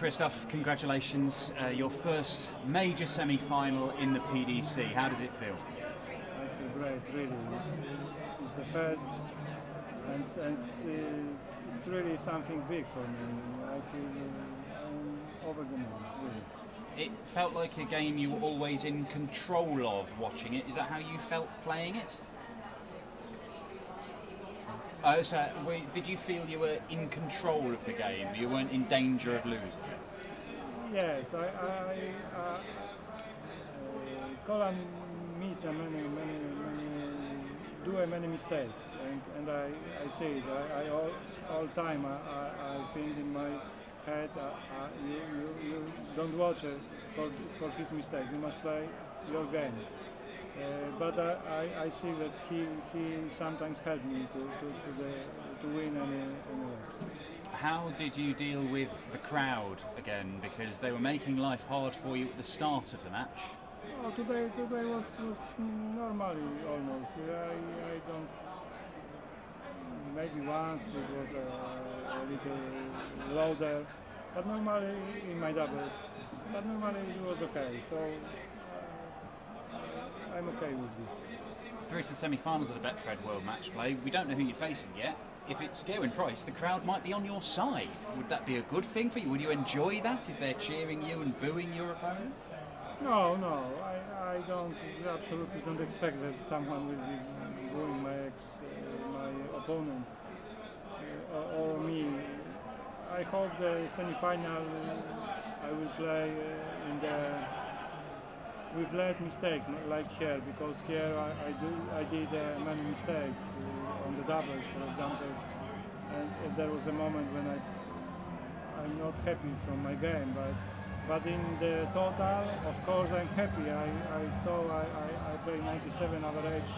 Krzysztof, congratulations. Uh, your first major semi final in the PDC. How does it feel? I feel great, really. It's, it's the first, and, and it's, uh, it's, really something big for me. I feel uh, I'm over the moon, really. It felt like a game you were always in control of watching it. Is that how you felt playing it? Uh, so, did you feel you were in control of the game? You weren't in danger of losing? Yes, I, I uh, uh, missed many, many, many, do many mistakes, and, and I, I say it. I, I all, all time I, I, I think in my head, uh, uh, you, you, you don't watch it for, for his mistake. You must play your game. Uh, but I, I, see that he, he sometimes helped me to, to, to, the, to win any, any race. How did you deal with the crowd again? Because they were making life hard for you at the start of the match. Oh, today, today was, was normally almost. I, I don't. Maybe once it was a, a little louder, but normally in my doubles. But normally it was okay. So I'm okay with this. Through to the semi-finals of the Betfred World Match Play. We don't know who you're facing yet. If it's Gerwyn Price, the crowd might be on your side. Would that be a good thing for you? Would you enjoy that if they're cheering you and booing your opponent? No, no, I, I don't, absolutely don't expect that someone will be booing my ex, uh, my opponent uh, or, or, me. I hope the semi-final I will play uh, in the with less mistakes, like here, because here I, I do I did uh, many mistakes uh, on the doubles, for example, and there was a moment when I I'm not happy from my game, but but in the total, of course, I'm happy. I, I saw I, I, I play 97 average,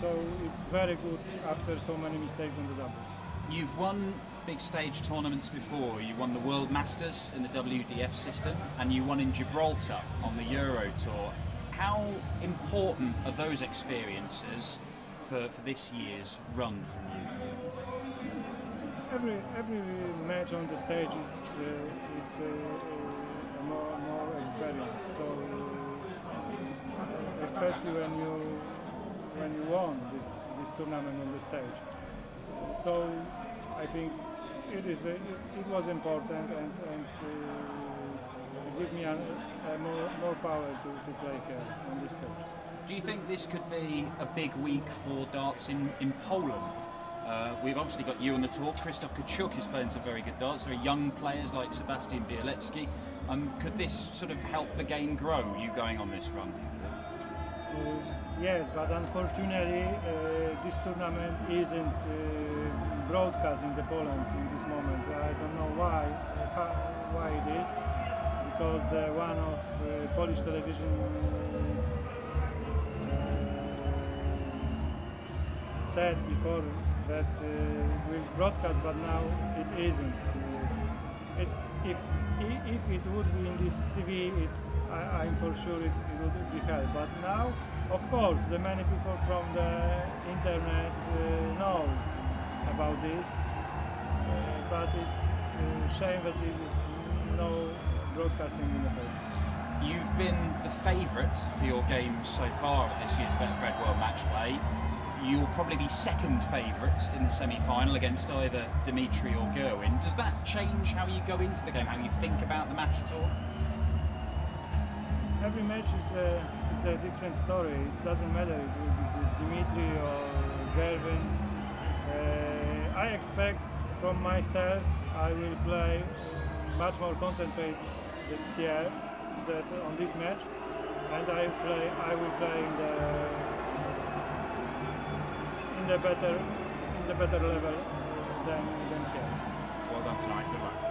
so it's very good after so many mistakes on the doubles. You've won big stage tournaments before. You won the World Masters in the WDF system, and you won in Gibraltar on the Euro Tour. How important are those experiences for, for this year's run from you? Every every match on the stage is uh, is uh, a more more experience. So uh, especially when you when you won this this tournament on the stage. So I think it is a, it, it, was important and, and uh, give me a, a more, more power to, to play here on this stage. Do you think this could be a big week for darts in, in Poland? Uh, we've obviously got you on the tour. Krzysztof Kciuk is playing some very good darts. There are young players like Sebastian Białecki. Um, could this sort of help the game grow, you going on this run? Uh, yes, but unfortunately, uh, this tournament isn't uh, broadcast in the Poland in this moment. I don't know why, why it is, because the one of Polish television said before that uh, will broadcast, but now it isn't. Uh, it, if if it would be in this TV, it, I, am for sure it, it, would be held. But now, of course, the many people from the internet uh, know about this, uh, but it's a shame that there is no broadcasting in the home. You've been the favourite for your games so far at this year's Betfred World Match Play. You'll probably be second favourite in the semi-final against either Dimitri or Gerwyn. Does that change how you go into the game, how you think about the match at all? Every match is a, it's a different story. It doesn't matter if it's Dimitri or Gerwyn. Uh, I expect from myself I will play much more concentrated here that on this match and I play I will play in the in the better in the better level than, than here. Well done tonight, good luck.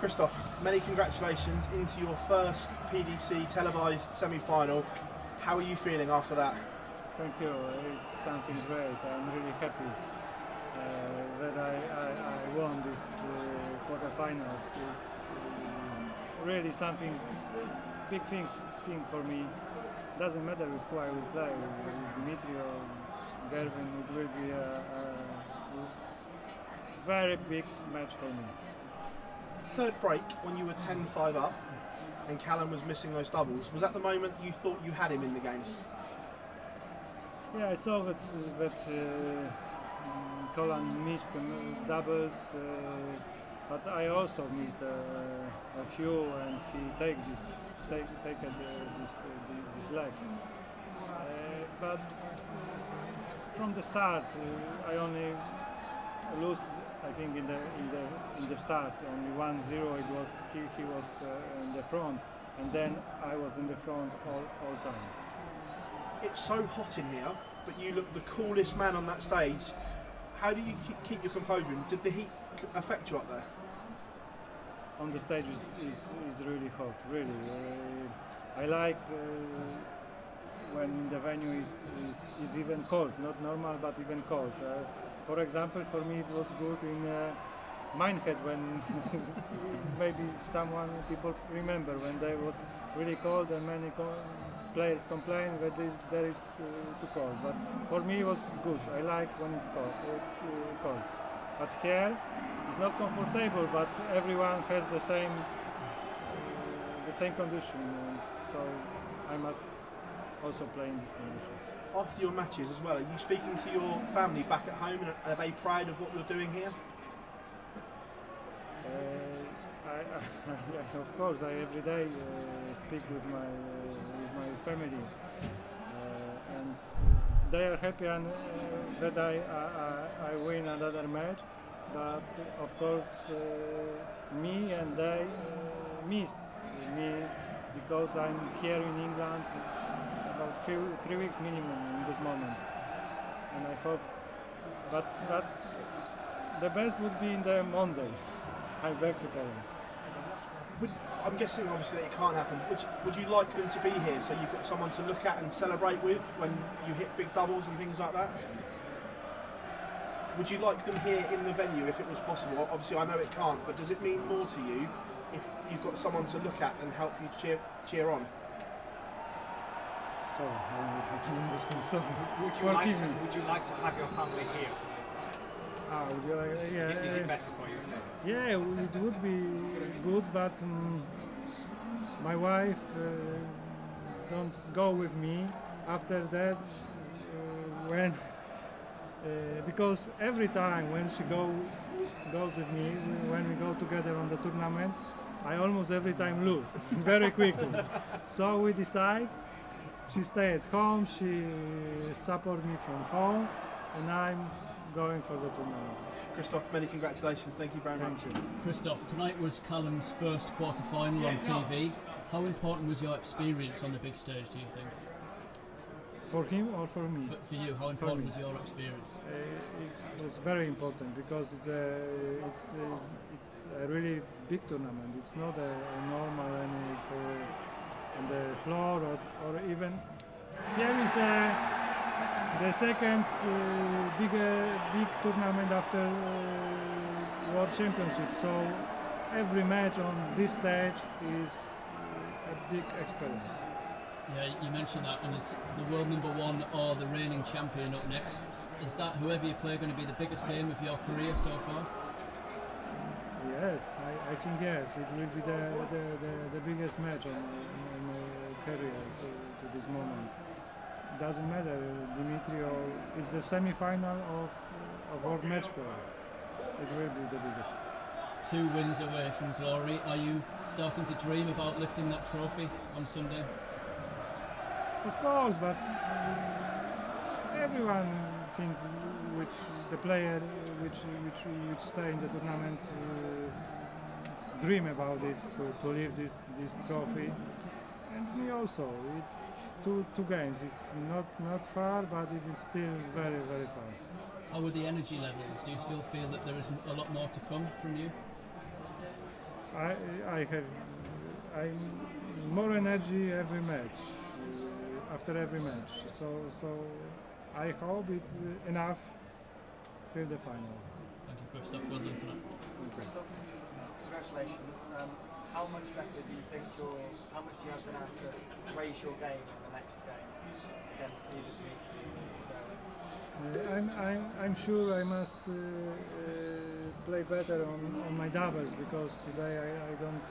Krzysztof, many congratulations into your first PDC televised semi-final. How are you feeling after that? Thank you, it's something great, I'm really happy. Uh, that I, I, I, won this uh, quarterfinals. It's uh, really something big things thing for me. Doesn't matter with who I will play, with Dimitri or Gerwyn. It will be a, a very big match for me. Third break when you were 10-5 up and Callan was missing those doubles, was that the moment you thought you had him in the game? Yeah, I saw that that uh, mm, Callan missed um, doubles, uh, but I also missed uh, a few, and he take this take take uh, this uh, these legs. Uh, but from the start, uh, I only lose. I think in the in the in the start only 1-0 it was he, he was uh, in the front and then I was in the front all, all time. It's so hot in here, but you look the coolest man on that stage. How do you keep, keep your composure? And did the heat affect you up there? on the stage is, is, is really hot, really. Uh, I like uh, when the venue is, is, is even cold, not normal but even cold. For example, for me it was good in uh, Minehead when maybe someone, people remember when there was really cold and many co- players complain that is, there is uh, too cold. But for me it was good. I like when it's cold. Uh, uh, cold. But here it's not comfortable, but everyone has the same uh, the same condition, so I must also play in this condition. After your matches as well, are you speaking to your family back at home and are they proud of what you're doing here? Uh, I, I, yeah, of course, I every day uh, speak with my uh, with my family, uh, and they are happy and, uh, that I, I, I win another match. But of course, uh, me and they uh, missed me because I'm here in England about three, three weeks minimum in this moment, and I hope. But but the best would be in the Monday. I'm back to Poland. Would, I'm guessing obviously that it can't happen. Would you, would you like them to be here so you've got someone to look at and celebrate with when you hit big doubles and things like that? Would you like them here in the venue if it was possible? Obviously, I know it can't, but does it mean more to you if you've got someone to look at and help you cheer cheer on? So I don't understand. So Would you like to? Would you like to have your family here? ah, would you like- yeah, Is, it, is it better for you? yeah, it would be good, but um, my wife uh, don't go with me. After that, uh, when uh, because every time when she go goes with me, when we go together on the tournament, I almost every time lose very quickly. so we decide she stay at home, she support me from home, and I'm going for the tournament. Krzysztof, many congratulations. Thank you very much. You. Krzysztof, tonight was Callan's first quarter final on TV. How important was your experience on the big stage, do you think? For him or for me? For, for you, how important was your experience? Uh, it was very important because it's a, it's a, it's a really big tournament. It's not a, a normal any for on the floor or, or even here is a, the second uh, bigger big tournament after uh, World Championship. So every match on this stage is a big experience. Yeah, you mentioned that, and it's the world number one or the reigning champion up next. Is that whoever you play going to be the biggest game of your career so far? Yes, I, I think yes. It will be the, the, the, the biggest match on, on my uh, career to, to this moment. Doesn't matter, Dimitri it's the semi-final of, of World Match Play. It will be the biggest. Two wins away from glory. Are you starting to dream about lifting that trophy on Sunday? Of course, but everyone think which the player which which which stay in the tournament uh, dream about it to, to live this this trophy, and me also. It's two two games. It's not not far, but it is still very very far. How are the energy levels? Do you still feel that there is a lot more to come from you? I I have I more energy every match uh, after every match. So so I hope it's uh, enough till the final. Thank you, Krzysztof. Well done tonight. Krzysztof, congratulations. Um, how much better do you think you're, how much do you have to have to raise your game in the next game against either Dimitri? Uh, I'm, I'm, I'm sure I must uh, uh, play better on, on my doubles because today I, I don't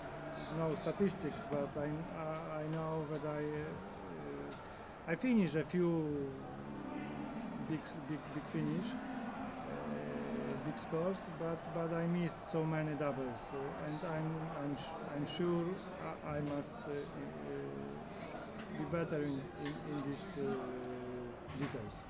know statistics, but I, I, I know that I uh, I finish a few big big big finish, uh, big scores, but but I missed so many doubles, and I'm I'm I'm sure I, I must uh, uh, be better in in, in these uh, details.